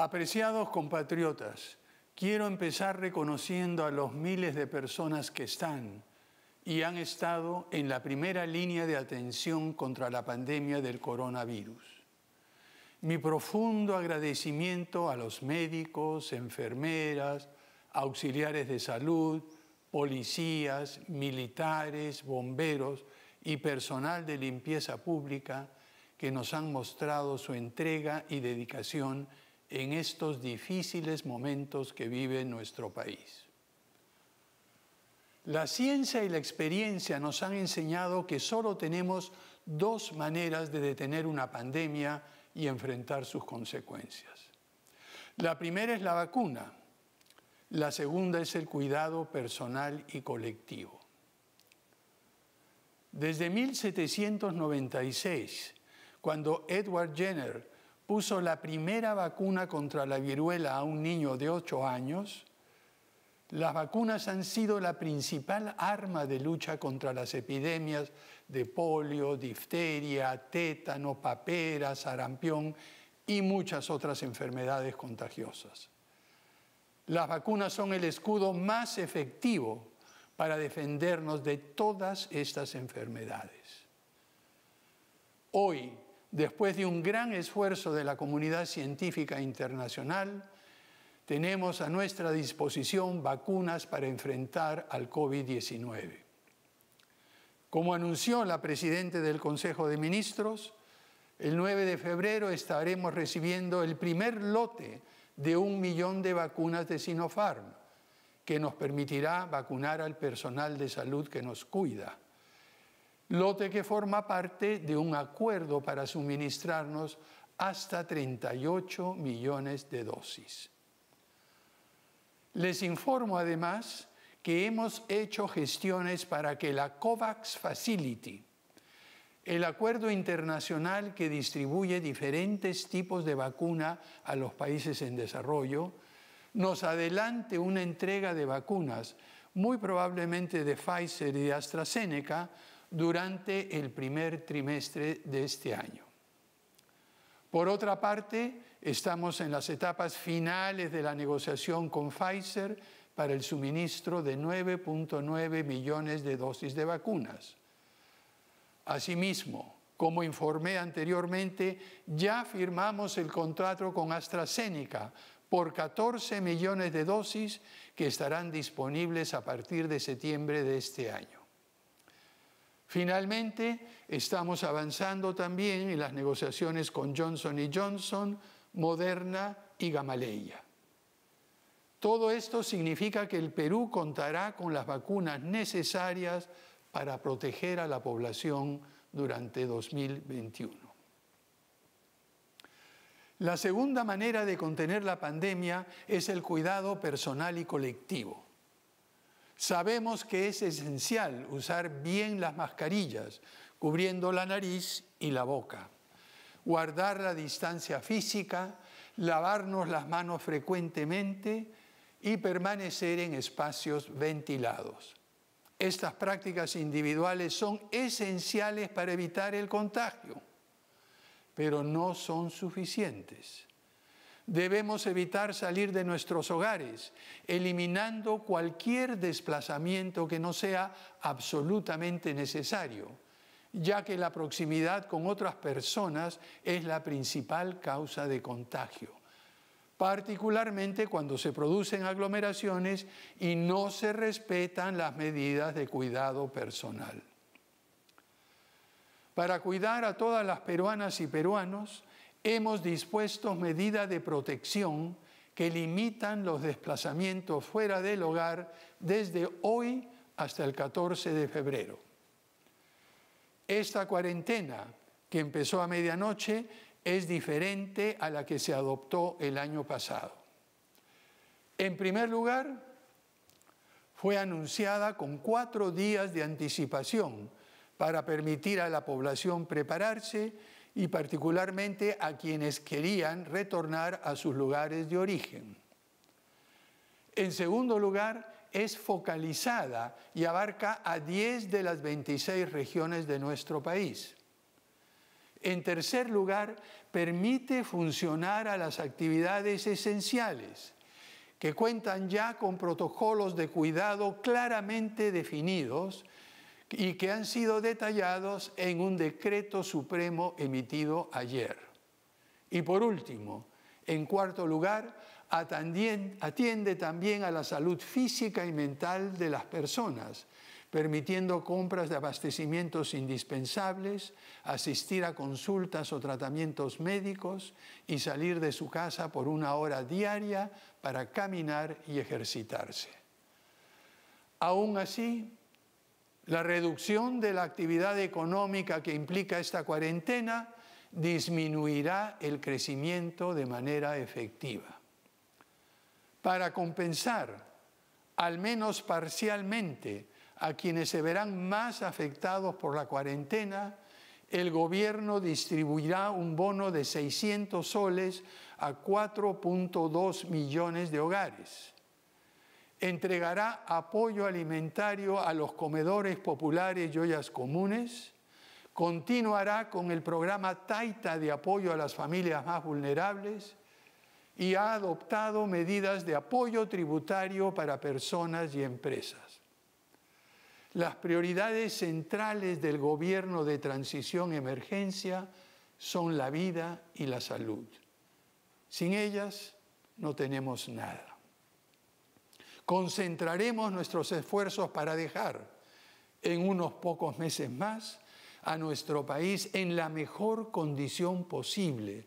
Apreciados compatriotas, quiero empezar reconociendo a los miles de personas que están y han estado en la primera línea de atención contra la pandemia del coronavirus. Mi profundo agradecimiento a los médicos, enfermeras, auxiliares de salud, policías, militares, bomberos y personal de limpieza pública que nos han mostrado su entrega y dedicación en estos difíciles momentos que vive nuestro país. La ciencia y la experiencia nos han enseñado que solo tenemos dos maneras de detener una pandemia y enfrentar sus consecuencias. La primera es la vacuna, la segunda es el cuidado personal y colectivo. Desde 1796, cuando Edward Jenner puso la primera vacuna contra la viruela a un niño de 8 años, las vacunas han sido la principal arma de lucha contra las epidemias de polio, difteria, tétano, papera, sarampión y muchas otras enfermedades contagiosas. Las vacunas son el escudo más efectivo para defendernos de todas estas enfermedades. Hoy, después de un gran esfuerzo de la comunidad científica internacional, tenemos a nuestra disposición vacunas para enfrentar al COVID-19. Como anunció la Presidenta del Consejo de Ministros, el 9 de febrero estaremos recibiendo el primer lote de un millón de vacunas de Sinopharm, que nos permitirá vacunar al personal de salud que nos cuida lote que forma parte de un acuerdo para suministrarnos hasta 38 millones de dosis. Les informo además que hemos hecho gestiones para que la COVAX Facility, el acuerdo internacional que distribuye diferentes tipos de vacuna a los países en desarrollo, nos adelante una entrega de vacunas, muy probablemente de Pfizer y de AstraZeneca, durante el primer trimestre de este año. Por otra parte, estamos en las etapas finales de la negociación con Pfizer para el suministro de 9.9 millones de dosis de vacunas. Asimismo, como informé anteriormente, ya firmamos el contrato con AstraZeneca por 14 millones de dosis que estarán disponibles a partir de septiembre de este año. Finalmente, estamos avanzando también en las negociaciones con Johnson Johnson, Moderna y Gamaleya. Todo esto significa que el Perú contará con las vacunas necesarias para proteger a la población durante 2021. La segunda manera de contener la pandemia es el cuidado personal y colectivo. Sabemos que es esencial usar bien las mascarillas, cubriendo la nariz y la boca, guardar la distancia física, lavarnos las manos frecuentemente y permanecer en espacios ventilados. Estas prácticas individuales son esenciales para evitar el contagio, pero no son suficientes. Debemos evitar salir de nuestros hogares, eliminando cualquier desplazamiento que no sea absolutamente necesario, ya que la proximidad con otras personas es la principal causa de contagio, particularmente cuando se producen aglomeraciones y no se respetan las medidas de cuidado personal. Para cuidar a todas las peruanas y peruanos, hemos dispuesto medidas de protección que limitan los desplazamientos fuera del hogar desde hoy hasta el 14 de febrero. Esta cuarentena, que empezó a medianoche, es diferente a la que se adoptó el año pasado. En primer lugar, fue anunciada con cuatro días de anticipación para permitir a la población prepararse y particularmente a quienes querían retornar a sus lugares de origen. En segundo lugar, es focalizada y abarca a 10 de las 26 regiones de nuestro país. En tercer lugar, permite funcionar a las actividades esenciales, que cuentan ya con protocolos de cuidado claramente definidos y que han sido detallados en un decreto supremo emitido ayer. Y por último, en cuarto lugar, atiende también a la salud física y mental de las personas, permitiendo compras de abastecimientos indispensables, asistir a consultas o tratamientos médicos y salir de su casa por una hora diaria para caminar y ejercitarse. Aún así, la reducción de la actividad económica que implica esta cuarentena disminuirá el crecimiento de manera efectiva. Para compensar, al menos parcialmente, a quienes se verán más afectados por la cuarentena, el gobierno distribuirá un bono de 600 soles a 4.2 millones de hogares. Entregará apoyo alimentario a los comedores populares y ollas comunes. Continuará con el programa Taita de apoyo a las familias más vulnerables y ha adoptado medidas de apoyo tributario para personas y empresas. Las prioridades centrales del gobierno de transición emergencia son la vida y la salud. Sin ellas no tenemos nada. Concentraremos nuestros esfuerzos para dejar en unos pocos meses más a nuestro país en la mejor condición posible,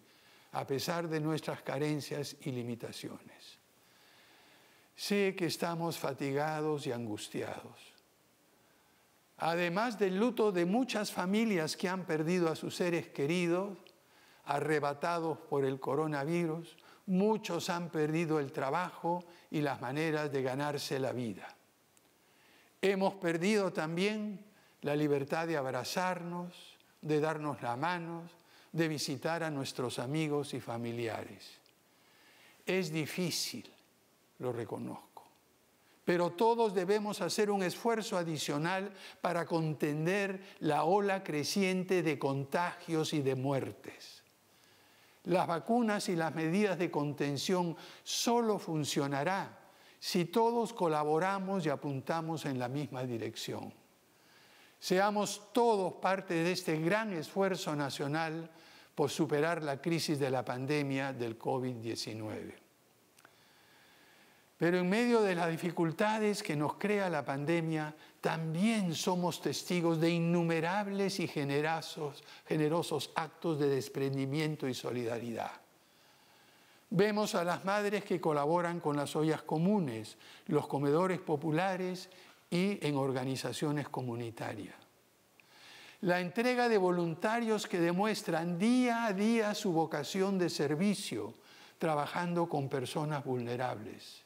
a pesar de nuestras carencias y limitaciones. Sé que estamos fatigados y angustiados además del luto de muchas familias que han perdido a sus seres queridos, arrebatados por el coronavirus, muchos han perdido el trabajo y las maneras de ganarse la vida. Hemos perdido también la libertad de abrazarnos, de darnos la mano, de visitar a nuestros amigos y familiares. Es difícil, lo reconozco pero todos debemos hacer un esfuerzo adicional para contener la ola creciente de contagios y de muertes. Las vacunas y las medidas de contención solo funcionará si todos colaboramos y apuntamos en la misma dirección. Seamos todos parte de este gran esfuerzo nacional por superar la crisis de la pandemia del COVID-19. Pero en medio de las dificultades que nos crea la pandemia, también somos testigos de innumerables y generosos, generosos actos de desprendimiento y solidaridad. Vemos a las madres que colaboran con las ollas comunes, los comedores populares y en organizaciones comunitarias. La entrega de voluntarios que demuestran día a día su vocación de servicio, trabajando con personas vulnerables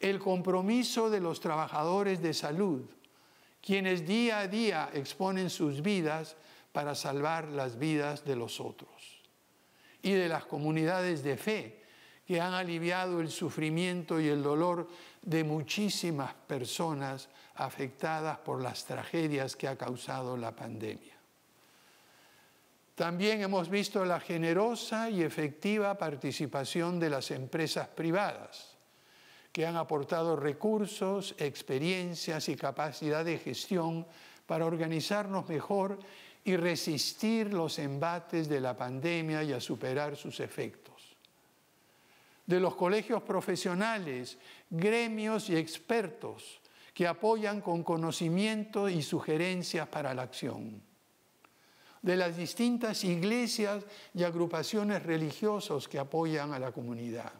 el compromiso de los trabajadores de salud, quienes día a día exponen sus vidas para salvar las vidas de los otros, y de las comunidades de fe que han aliviado el sufrimiento y el dolor de muchísimas personas afectadas por las tragedias que ha causado la pandemia. También hemos visto la generosa y efectiva participación de las empresas privadas que han aportado recursos, experiencias y capacidad de gestión para organizarnos mejor y resistir los embates de la pandemia y a superar sus efectos. De los colegios profesionales, gremios y expertos que apoyan con conocimiento y sugerencias para la acción. De las distintas iglesias y agrupaciones religiosas que apoyan a la comunidad.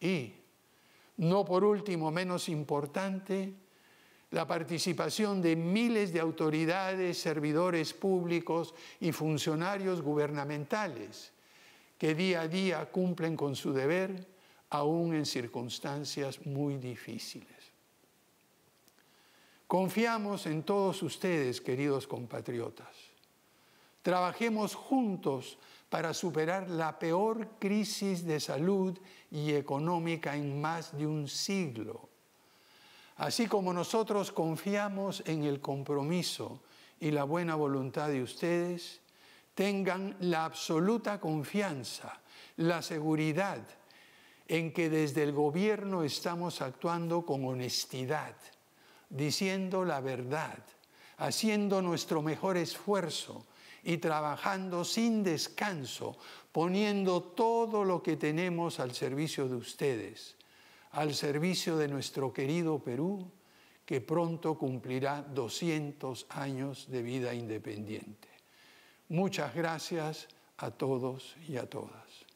Y no por último, menos importante, la participación de miles de autoridades, servidores públicos y funcionarios gubernamentales que día a día cumplen con su deber, aún en circunstancias muy difíciles. Confiamos en todos ustedes, queridos compatriotas. Trabajemos juntos para superar la peor crisis de salud y económica en más de un siglo. Así como nosotros confiamos en el compromiso y la buena voluntad de ustedes, tengan la absoluta confianza, la seguridad en que desde el gobierno estamos actuando con honestidad, diciendo la verdad, haciendo nuestro mejor esfuerzo y trabajando sin descanso, poniendo todo lo que tenemos al servicio de ustedes, al servicio de nuestro querido Perú, que pronto cumplirá 200 años de vida independiente. Muchas gracias a todos y a todas.